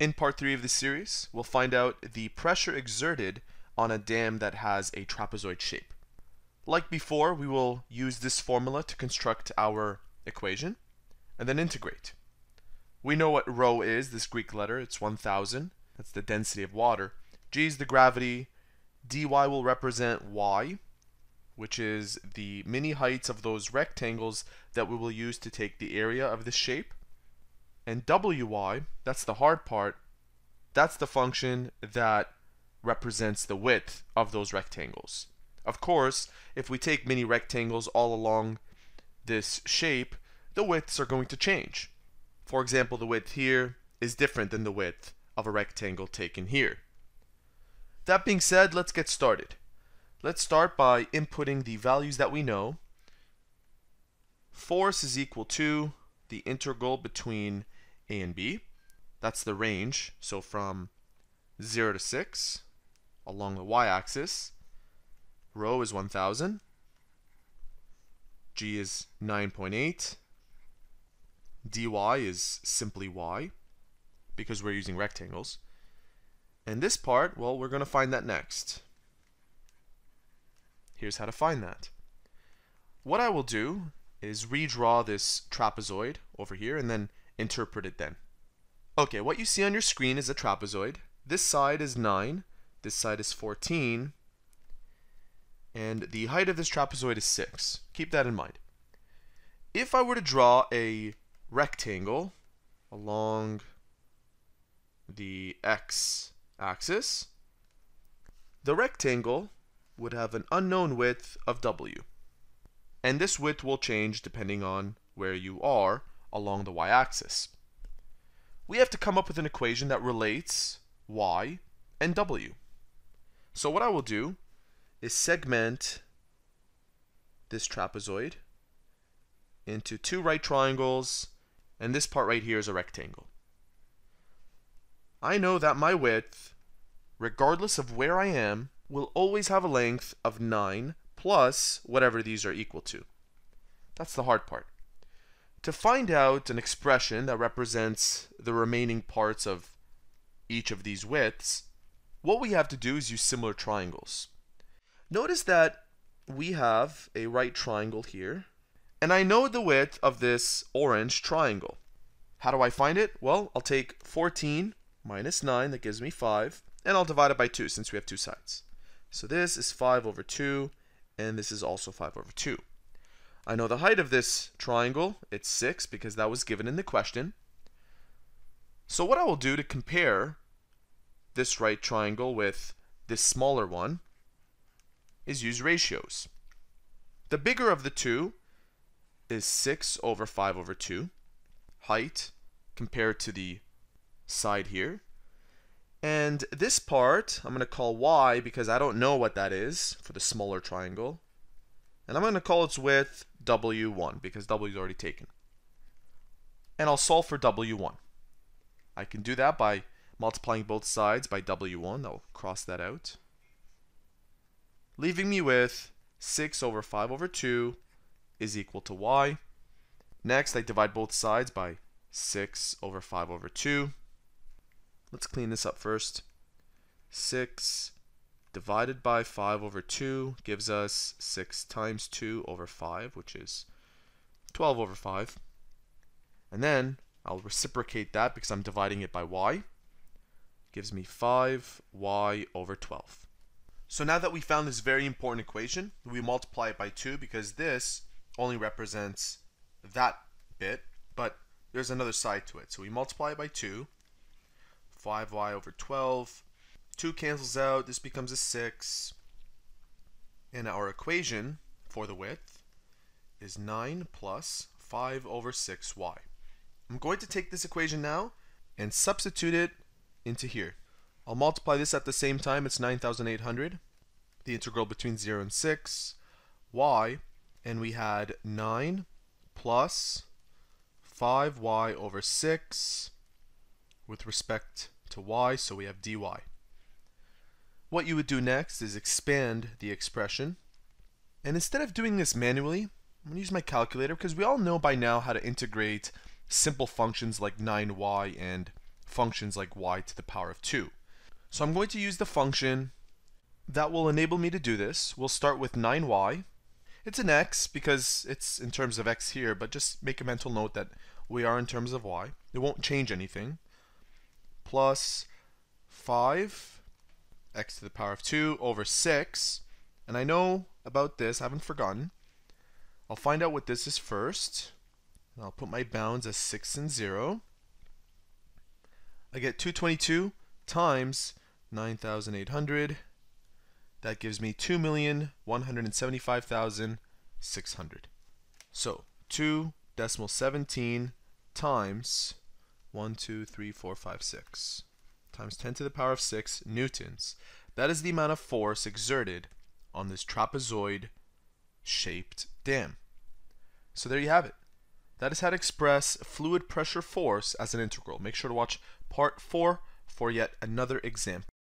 In part 3 of this series, we'll find out the pressure exerted on a dam that has a trapezoid shape. Like before, we will use this formula to construct our equation and then integrate. We know what rho is, this Greek letter, it's 1000. That's the density of water. G is the gravity. dy will represent y, which is the mini heights of those rectangles that we will use to take the area of this shape. And wy, that's the hard part, that's the function that represents the width of those rectangles. Of course, if we take many rectangles all along this shape, the widths are going to change. For example, the width here is different than the width of a rectangle taken here. That being said, let's get started. Let's start by inputting the values that we know. Force is equal to the integral between a and b. That's the range. So from 0 to 6 along the y-axis, rho is 1000, g is 9.8, dy is simply y because we're using rectangles. And this part, well, we're going to find that next. Here's how to find that. What I will do is redraw this trapezoid over here and then interpret it then. Okay, what you see on your screen is a trapezoid. This side is 9, this side is 14, and the height of this trapezoid is 6. Keep that in mind. If I were to draw a rectangle along the x-axis, the rectangle would have an unknown width of w. And this width will change depending on where you are along the y-axis. We have to come up with an equation that relates y and w. So what I will do is segment this trapezoid into two right triangles, and this part right here is a rectangle. I know that my width, regardless of where I am, will always have a length of 9 plus whatever these are equal to. That's the hard part. To find out an expression that represents the remaining parts of each of these widths, what we have to do is use similar triangles. Notice that we have a right triangle here, and I know the width of this orange triangle. How do I find it? Well, I'll take 14 minus 9, that gives me 5, and I'll divide it by 2 since we have two sides. So this is 5 over 2, and this is also 5 over 2. I know the height of this triangle, it's 6 because that was given in the question. So what I will do to compare this right triangle with this smaller one is use ratios. The bigger of the two is 6 over 5 over 2, height compared to the side here. And this part, I'm going to call y because I don't know what that is for the smaller triangle. And I'm going to call its width W1 because W is already taken. And I'll solve for W1. I can do that by multiplying both sides by W1. I'll cross that out. Leaving me with 6 over 5 over 2 is equal to y. Next, I divide both sides by 6 over 5 over 2. Let's clean this up first. 6 divided by 5 over 2 gives us 6 times 2 over 5, which is 12 over 5. And then I'll reciprocate that because I'm dividing it by y. Gives me 5y over 12. So now that we found this very important equation, we multiply it by 2 because this only represents that bit, but there's another side to it. So we multiply it by 2, 5y over 12 2 cancels out, this becomes a 6. And our equation for the width is 9 plus 5 over 6y. I'm going to take this equation now and substitute it into here. I'll multiply this at the same time, it's 9,800. The integral between 0 and 6, y, and we had 9 plus 5y over 6 with respect to y, so we have dy. What you would do next is expand the expression. And instead of doing this manually, I'm going to use my calculator because we all know by now how to integrate simple functions like 9y and functions like y to the power of 2. So I'm going to use the function that will enable me to do this. We'll start with 9y. It's an x because it's in terms of x here, but just make a mental note that we are in terms of y. It won't change anything. Plus 5 x to the power of 2 over 6. And I know about this, I haven't forgotten. I'll find out what this is first. And I'll put my bounds as 6 and 0. I get 222 times 9,800. That gives me 2,175,600. So 2 decimal 17 times 1, 2, 3, 4, 5, 6 times 10 to the power of 6 newtons. That is the amount of force exerted on this trapezoid shaped dam. So there you have it. That is how to express fluid pressure force as an integral. Make sure to watch part 4 for yet another example.